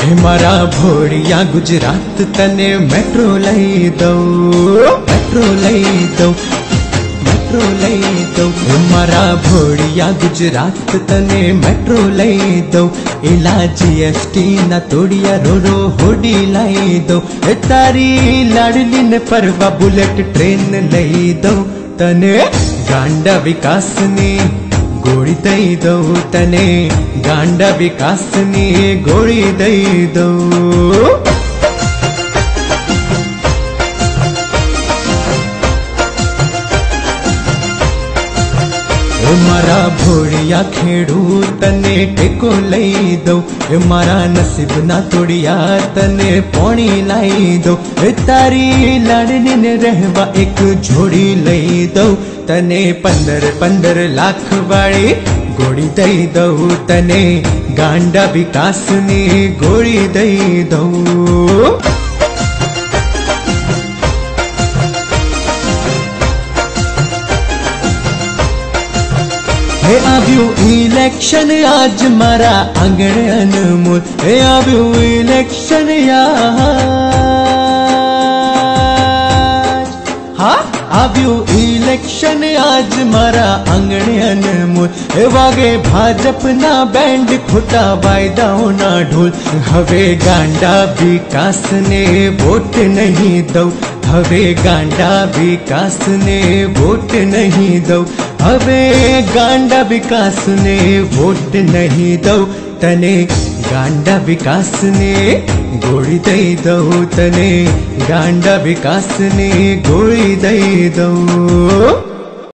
हमारा भोड़िया गुजरात, तने मेट्रो लई दो मेट्रो लई दो मेट्रो लई दो हमारा भोड़िया गुजरात, तने मेट्रो लई दो इला जीएसटी ना तोड़िया, रो रो, होडी लाई दो तारी लाडली ने परवा बुलेट ट्रेन लई दो तने गांडा विकास ने गोळीदैदौ तने गाण्डविकासने गोळीदैदौ मारा भोड़िया खेड़ू तने टेको लई दो। मारा नसीब ना तोड़िया तने पौनी लाई दो। तारी लाडनी ने रहवा एक जोड़ी लई दो। तने पंदर पंदर लाख वाले गोड़ी दई दो। तने गांडा विकास ने गोड़ी दई दो। હે આવ્યું ઇલેક્શન આજ મારા આંગણે અનમોલ હે આવ્યું ઇલેક્શન યાજ હા આવ્યું ઇલેક્શન આજ મારા આંગણે અનમોલ એ વાગે ભાજપના બેન્ડ ખોટા વાયદાઓના ઢોલ હવે ગાંડા વિકાસને વોટ નહીં દઉં હવે ગાંડા વિકાસને વોટ નહીં દઉં હવે ગાંડા વિકાસને વોટ નહીં દઉં તને ગાંડા વિકાસને ગોળી દઈ દઉં તને ગાંડા વિકાસને ગોળી દઈ દઉં